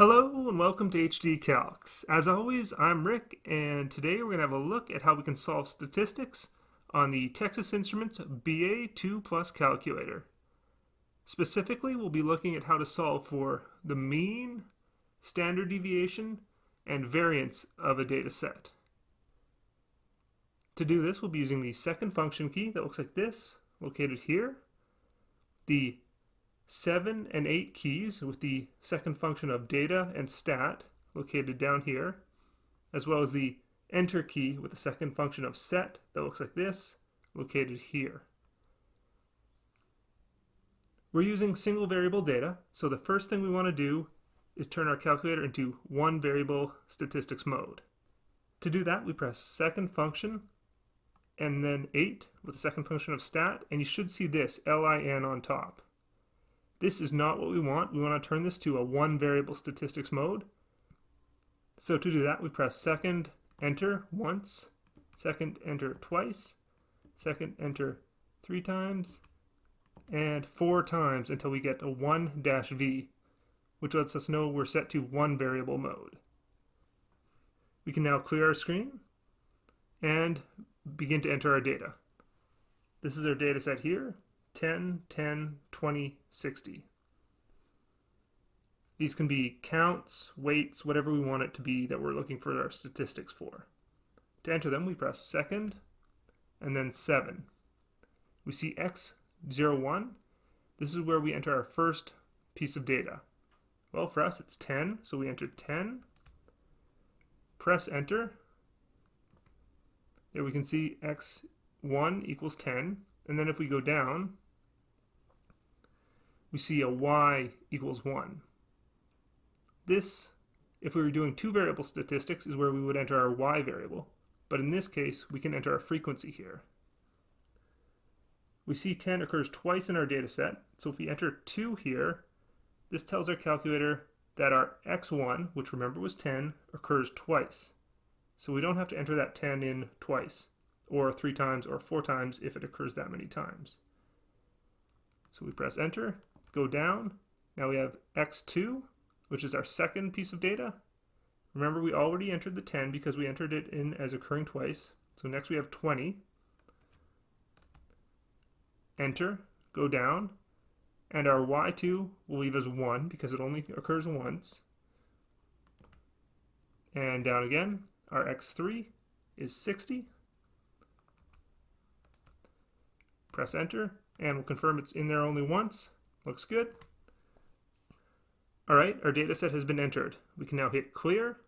Hello and welcome to HD Calcs. As always, I'm Rick and today we're going to have a look at how we can solve statistics on the Texas Instruments BA2 Plus calculator. Specifically, we'll be looking at how to solve for the mean, standard deviation, and variance of a data set. To do this, we'll be using the second function key that looks like this, located here, the 7 and 8 keys with the second function of data and stat located down here, as well as the enter key with the second function of set that looks like this located here. We're using single variable data, so the first thing we want to do is turn our calculator into one variable statistics mode. To do that, we press second function and then 8 with the second function of stat, and you should see this, LIN on top. This is not what we want. We want to turn this to a one variable statistics mode. So to do that, we press second enter once, second enter twice, second enter three times, and four times until we get a 1-V, which lets us know we're set to one variable mode. We can now clear our screen and begin to enter our data. This is our data set here. 10, 10, 20, 60. These can be counts, weights, whatever we want it to be that we're looking for our statistics for. To enter them, we press second and then 7. We see x01. This is where we enter our first piece of data. Well, for us it's 10, so we enter 10. Press enter. There we can see x1 equals 10. And then if we go down, we see a y equals 1. This, if we were doing two variable statistics, is where we would enter our y variable. But in this case, we can enter our frequency here. We see 10 occurs twice in our data set, so if we enter 2 here, this tells our calculator that our x1, which remember was 10, occurs twice. So we don't have to enter that 10 in twice, or three times, or four times if it occurs that many times. So we press enter, go down. Now we have x2, which is our second piece of data. Remember, we already entered the 10 because we entered it in as occurring twice. So next we have 20. Enter, go down, and our y2 will leave as 1 because it only occurs once. And down again, our x3 is 60. Press enter, and we'll confirm it's in there only once. Looks good. All right, our data set has been entered. We can now hit clear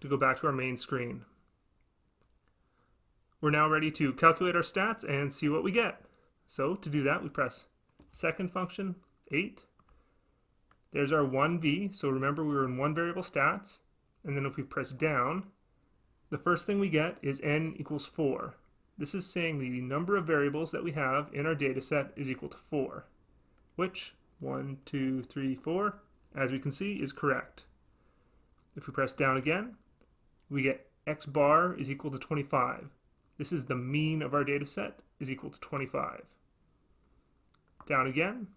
to go back to our main screen. We're now ready to calculate our stats and see what we get. So to do that, we press second function, 8. There's our 1v, so remember we were in one variable stats, and then if we press down, the first thing we get is n equals 4. This is saying the number of variables that we have in our data set is equal to 4 which, 1, 2, 3, 4, as we can see, is correct. If we press down again, we get x bar is equal to 25. This is the mean of our data set is equal to 25. Down again,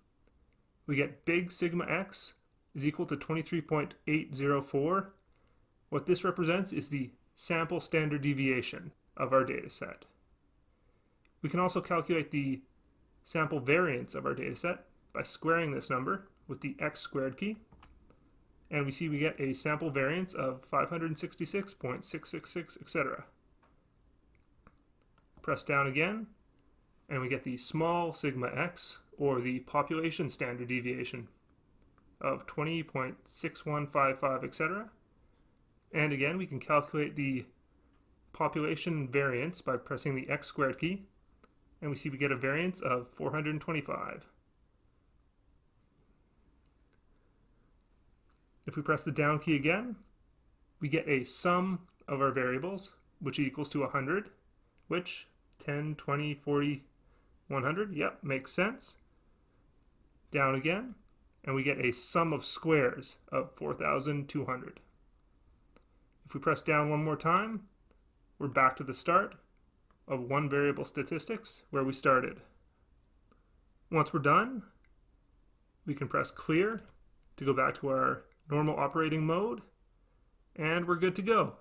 we get big sigma x is equal to 23.804. What this represents is the sample standard deviation of our data set. We can also calculate the sample variance of our data set by squaring this number with the x squared key. And we see we get a sample variance of 566.666, etc. Press down again, and we get the small sigma x, or the population standard deviation, of 20.6155, etc. And again, we can calculate the population variance by pressing the x squared key, and we see we get a variance of 425. If we press the down key again, we get a sum of our variables, which equals to 100, which 10, 20, 40, 100, yep, makes sense. Down again, and we get a sum of squares of 4,200. If we press down one more time, we're back to the start, of one variable statistics where we started. Once we're done, we can press clear to go back to our normal operating mode and we're good to go.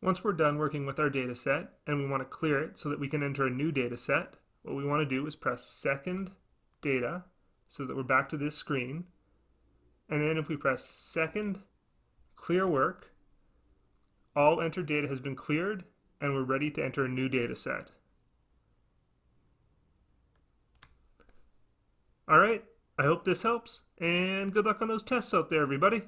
Once we're done working with our data set and we want to clear it so that we can enter a new data set, what we want to do is press second data so that we're back to this screen. And then if we press second clear work, all entered data has been cleared and we're ready to enter a new data set. All right, I hope this helps and good luck on those tests out there, everybody.